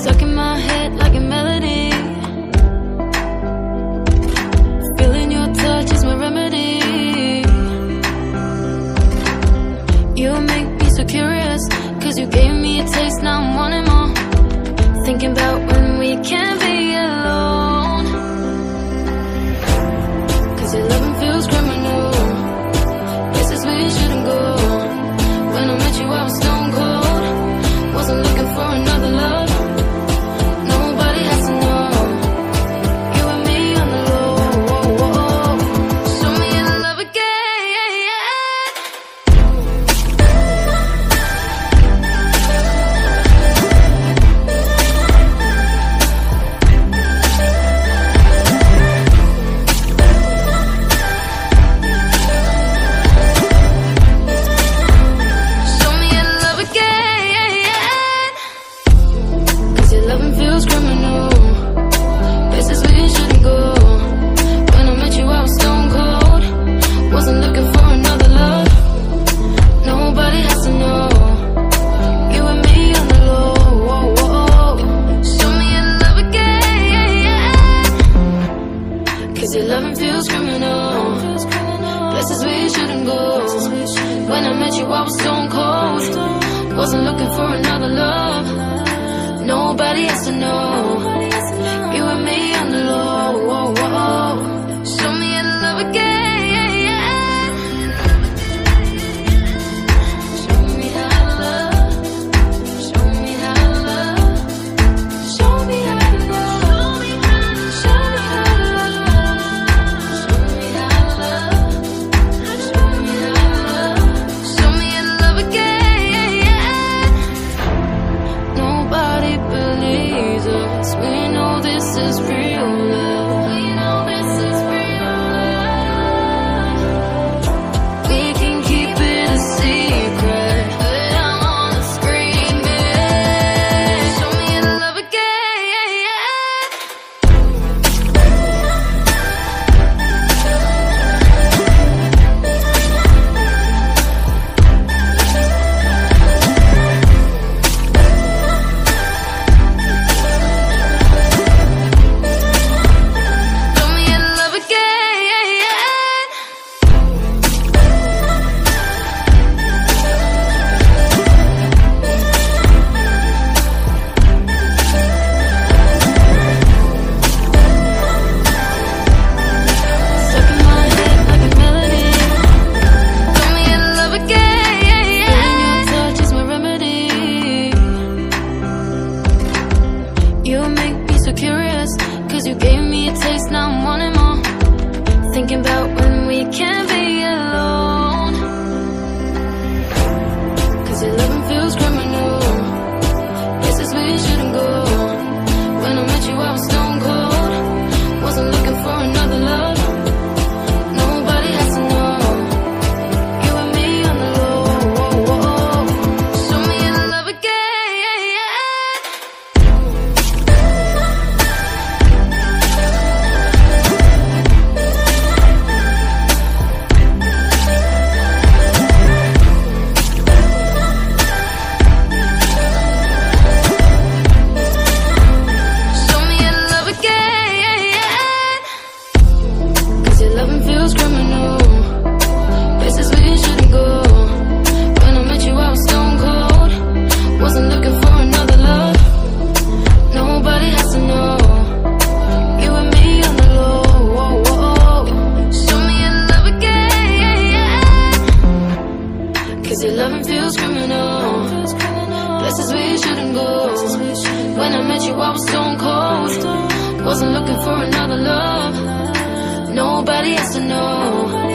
Stuck in my head like a melody. Feeling your touch is my remedy. You make me so curious Cause you gave me a taste, now I'm wanting more. Thinking about I was stone cold. Wasn't looking for another love. Nobody has to know. feels criminal. Places we shouldn't go. When I met you, I was stone cold. Wasn't looking for another love. Nobody has to know. You and me on the low. Show me your love again. Cause your loving feels criminal. Places we shouldn't go. When I met you, I was stone cold. Wasn't looking for another love. Nobody has to know.